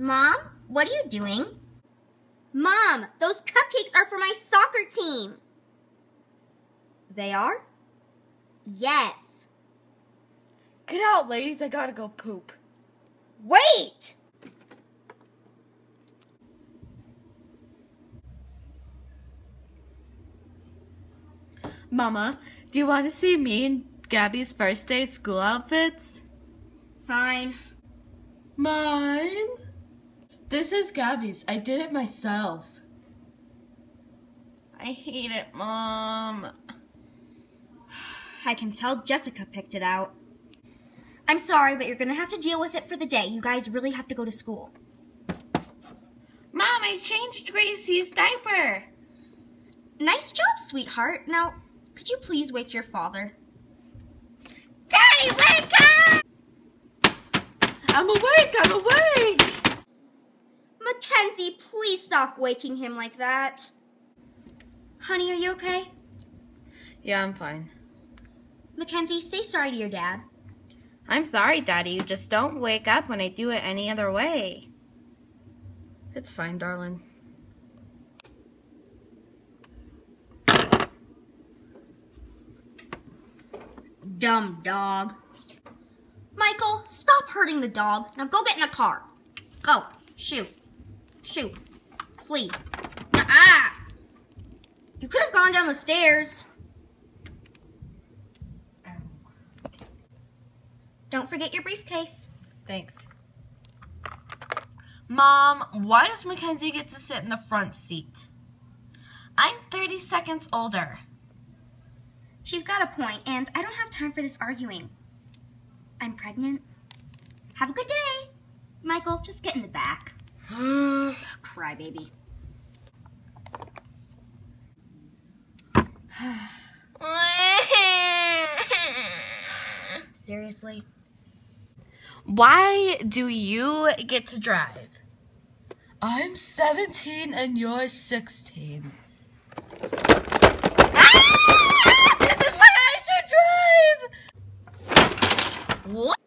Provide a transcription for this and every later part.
Mom, what are you doing? Mom, those cupcakes are for my soccer team. They are? Yes. Get out, ladies. I gotta go poop. Wait! Mama, do you want to see me and Gabby's first day school outfits? Fine. Mine? This is Gabby's. I did it myself. I hate it, Mom. I can tell Jessica picked it out. I'm sorry, but you're gonna have to deal with it for the day. You guys really have to go to school. Mom, I changed Gracie's diaper. Nice job, sweetheart. Now, could you please wake your father? Daddy, wake up! I'm awake, I'm awake! Mackenzie, please stop waking him like that. Honey, are you okay? Yeah, I'm fine. Mackenzie, say sorry to your dad. I'm sorry, Daddy. You just don't wake up when I do it any other way. It's fine, darling. Dumb dog. Michael, stop hurting the dog. Now go get in the car. Go. Shoot. Shoot. Flee. Ah! You could have gone down the stairs. Don't forget your briefcase. Thanks. Mom, why does Mackenzie get to sit in the front seat? I'm 30 seconds older. She's got a point, and I don't have time for this arguing. I'm pregnant. Have a good day. Michael, just get in the back. Crybaby. Seriously? Why do you get to drive? I'm 17 and you're 16. Ah! This is when I should drive! What?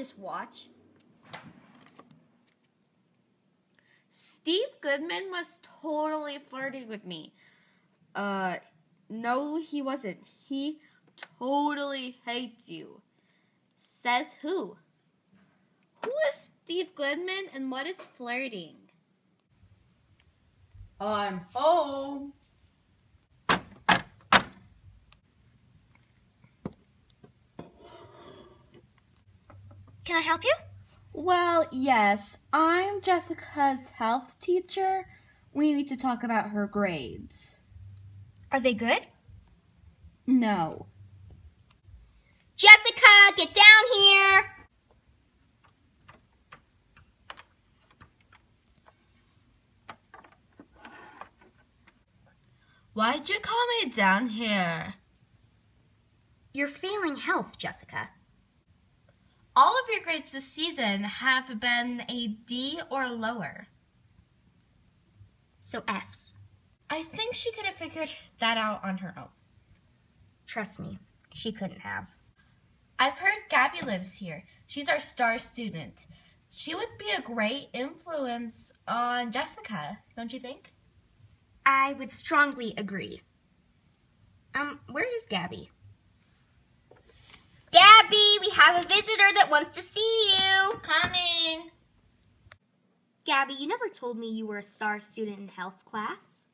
Just watch? Steve Goodman was totally flirting with me. Uh, no, he wasn't. He totally hates you. Says who? Who is Steve Goodman and what is flirting? I'm home. Can I help you? Well, yes, I'm Jessica's health teacher. We need to talk about her grades. Are they good? No. Jessica, get down here. Why'd you call me down here? You're failing health, Jessica. All of your grades this season have been a D or lower. So F's. I think she could have figured that out on her own. Trust me, she couldn't have. I've heard Gabby lives here. She's our star student. She would be a great influence on Jessica, don't you think? I would strongly agree. Um, where is Gabby? Gabby, we have a visitor that wants to see you. Coming. Gabby, you never told me you were a star student in health class.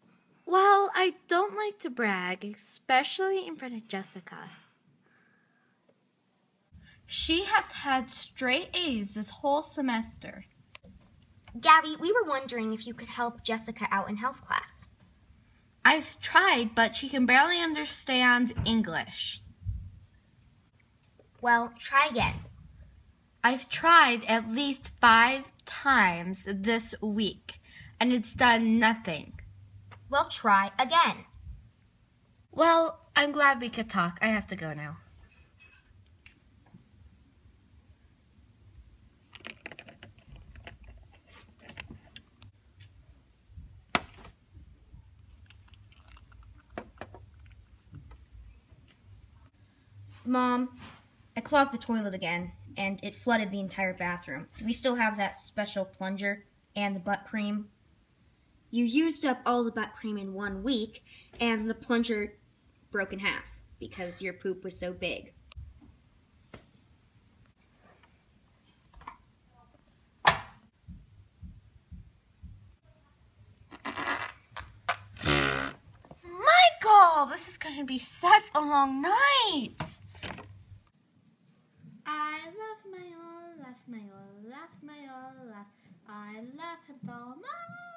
Well, I don't like to brag, especially in front of Jessica. She has had straight A's this whole semester. Gabby, we were wondering if you could help Jessica out in health class. I've tried, but she can barely understand English. Well, try again. I've tried at least five times this week, and it's done nothing. Well, try again. Well, I'm glad we could talk. I have to go now. Mom, I clogged the toilet again, and it flooded the entire bathroom. Do we still have that special plunger and the butt cream? You used up all the butt cream in one week, and the plunger broke in half because your poop was so big. Michael, this is going to be such a long night. I love my all, love my all, love my all, love. I love him much.